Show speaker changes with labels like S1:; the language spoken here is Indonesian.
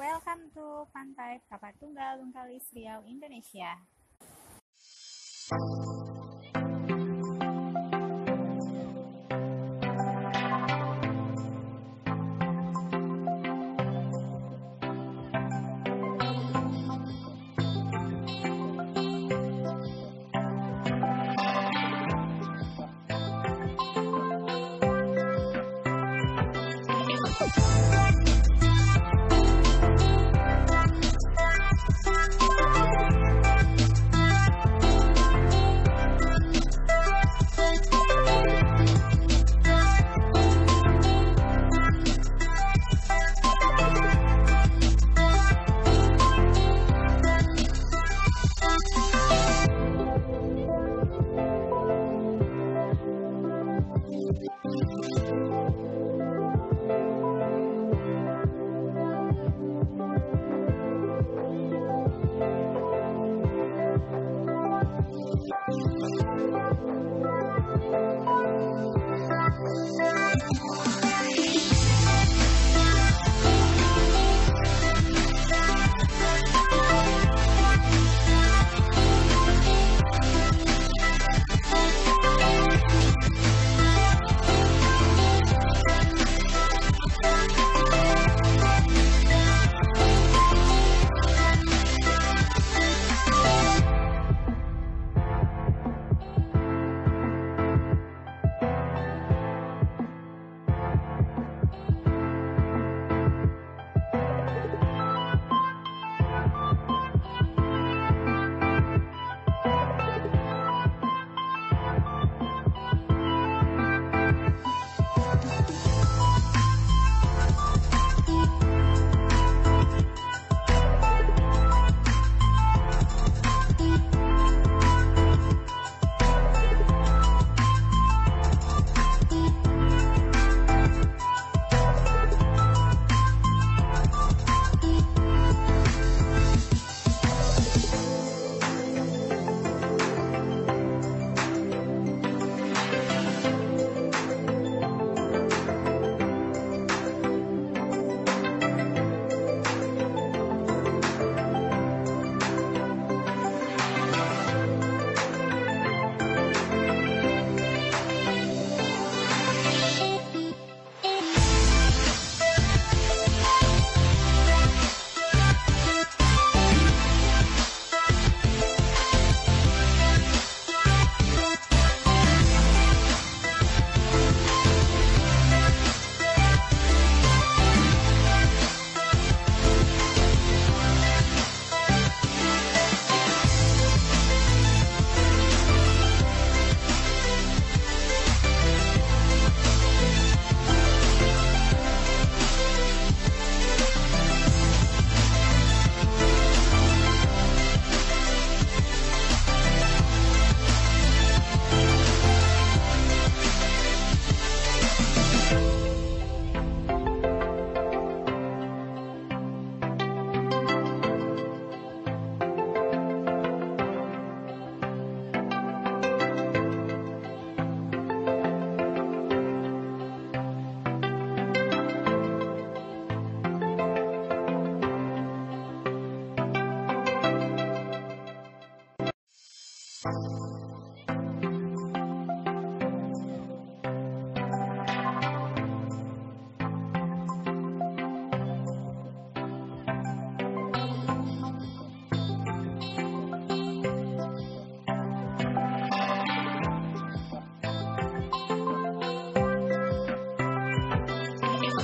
S1: Welcome to Pantai Kapal Tunggal Lungkalis Riau, Indonesia. Thank